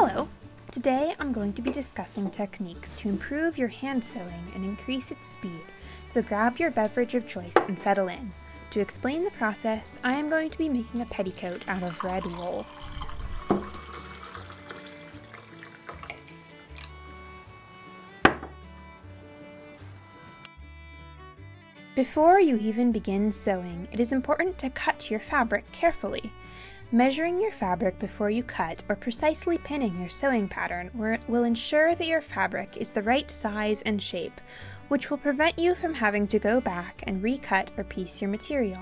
Hello! Today I'm going to be discussing techniques to improve your hand sewing and increase its speed, so grab your beverage of choice and settle in. To explain the process, I am going to be making a petticoat out of red wool. Before you even begin sewing, it is important to cut your fabric carefully. Measuring your fabric before you cut or precisely pinning your sewing pattern will ensure that your fabric is the right size and shape, which will prevent you from having to go back and recut or piece your material.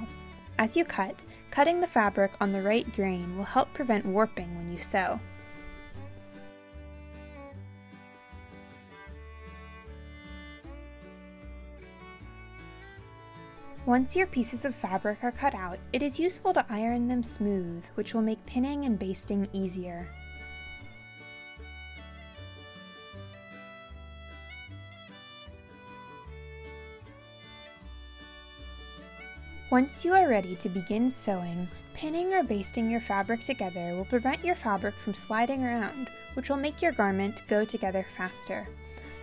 As you cut, cutting the fabric on the right grain will help prevent warping when you sew. Once your pieces of fabric are cut out, it is useful to iron them smooth, which will make pinning and basting easier. Once you are ready to begin sewing, pinning or basting your fabric together will prevent your fabric from sliding around, which will make your garment go together faster.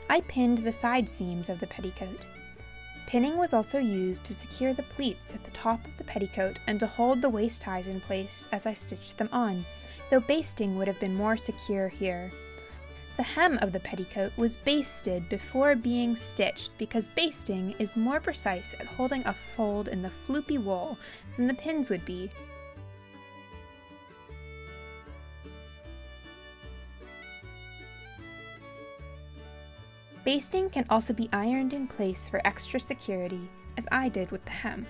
I pinned the side seams of the petticoat. Pinning was also used to secure the pleats at the top of the petticoat and to hold the waist ties in place as I stitched them on, though basting would have been more secure here. The hem of the petticoat was basted before being stitched because basting is more precise at holding a fold in the floopy wool than the pins would be, Basting can also be ironed in place for extra security, as I did with the hem.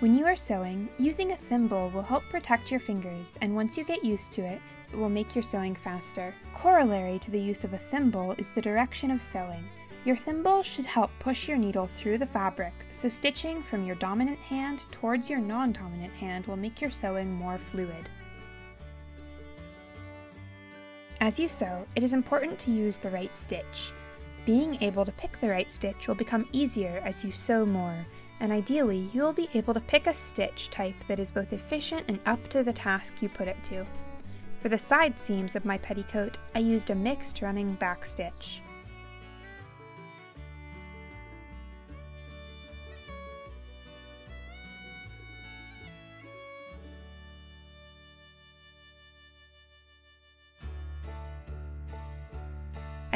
When you are sewing, using a thimble will help protect your fingers, and once you get used to it, it will make your sewing faster. Corollary to the use of a thimble is the direction of sewing. Your thimble should help push your needle through the fabric, so stitching from your dominant hand towards your non-dominant hand will make your sewing more fluid. As you sew, it is important to use the right stitch. Being able to pick the right stitch will become easier as you sew more, and ideally you will be able to pick a stitch type that is both efficient and up to the task you put it to. For the side seams of my petticoat, I used a mixed running back stitch.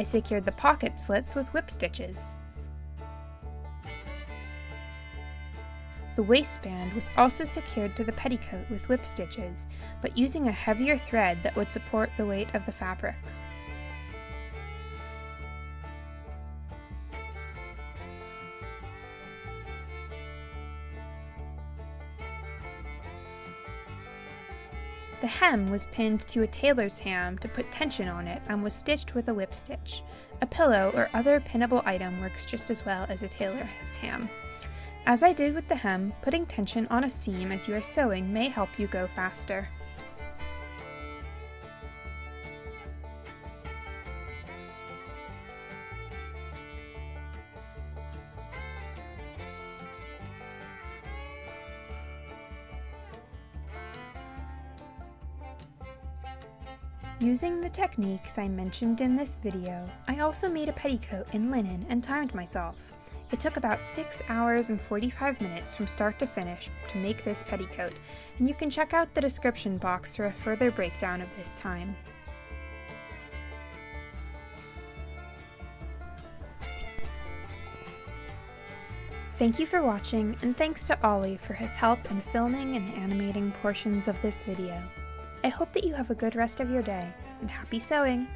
I secured the pocket slits with whip stitches. The waistband was also secured to the petticoat with whip stitches, but using a heavier thread that would support the weight of the fabric. The hem was pinned to a tailor's ham to put tension on it and was stitched with a whip stitch. A pillow or other pinnable item works just as well as a tailor's ham. As I did with the hem, putting tension on a seam as you are sewing may help you go faster. Using the techniques I mentioned in this video, I also made a petticoat in linen and timed myself. It took about 6 hours and 45 minutes from start to finish to make this petticoat, and you can check out the description box for a further breakdown of this time. Thank you for watching, and thanks to Ollie for his help in filming and animating portions of this video. I hope that you have a good rest of your day, and happy sewing!